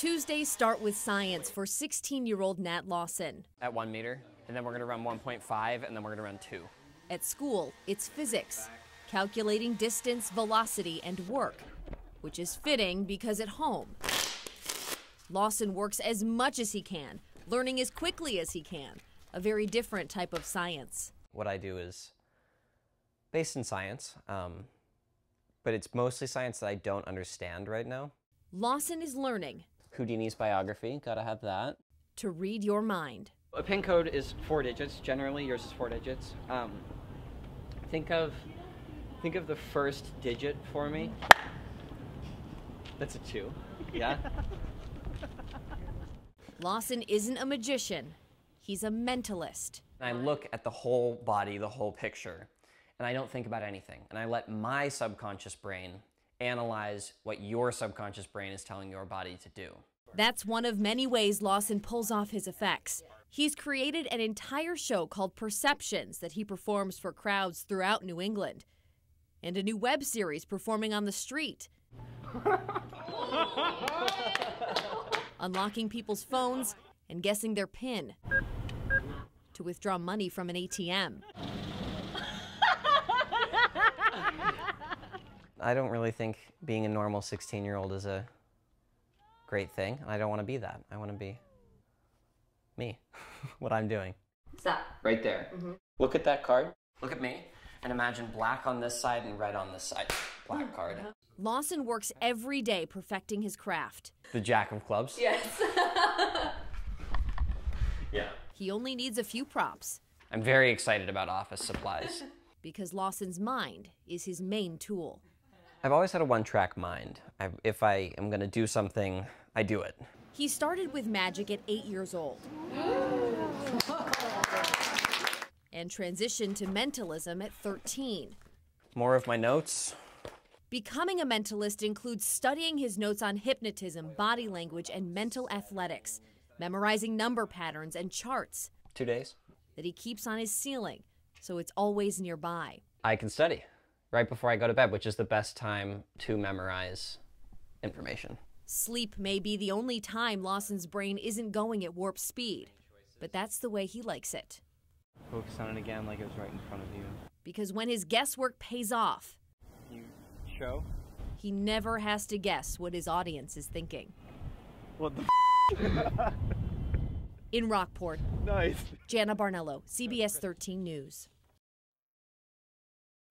Tuesdays start with science for 16 year old Nat Lawson. At one meter, and then we're gonna run 1.5, and then we're gonna run two. At school, it's physics, calculating distance, velocity, and work, which is fitting because at home, Lawson works as much as he can, learning as quickly as he can. A very different type of science. What I do is based in science, um, but it's mostly science that I don't understand right now. Lawson is learning Houdini's biography, gotta have that. to read your mind. A pin code is four digits. Generally, yours is four digits. Um, think of think of the first digit for me. That's a two. Yeah. Lawson isn't a magician, he's a mentalist. I look at the whole body, the whole picture, and I don't think about anything. And I let my subconscious brain analyze what your subconscious brain is telling your body to do. That's one of many ways Lawson pulls off his effects. He's created an entire show called Perceptions that he performs for crowds throughout New England, and a new web series performing on the street. Unlocking people's phones and guessing their PIN to withdraw money from an ATM. I don't really think being a normal 16 year old is a great thing. I don't want to be that. I want to be me, what I'm doing. Stop. Right there. Mm-hmm. Look at that card. Look at me. And imagine black on this side and red on this side. Black mm-hmm. card. Lawson works every day perfecting his craft. The jack of clubs. Yes. Yeah. He only needs a few props I'm very excited about office supplies. because Lawson's mind is his main tool. I've always had a one track mind. I, if I am going to do something, I do it. He started with magic at eight years old and transitioned to mentalism at 13. More of my notes. Becoming a mentalist includes studying his notes on hypnotism, body language, and mental athletics, memorizing number patterns and charts Two days. that he keeps on his ceiling so it's always nearby. I can study right before I go to bed, which is the best time to memorize information. Sleep may be the only time Lawson's brain isn't going at warp speed, but that's the way he likes it. Focus on it again, like it was right in front of you. Because when his guesswork pays off, You show. he never has to guess what his audience is thinking. What the? In Rockport, nice. Jana Barnello, CBS 13 News.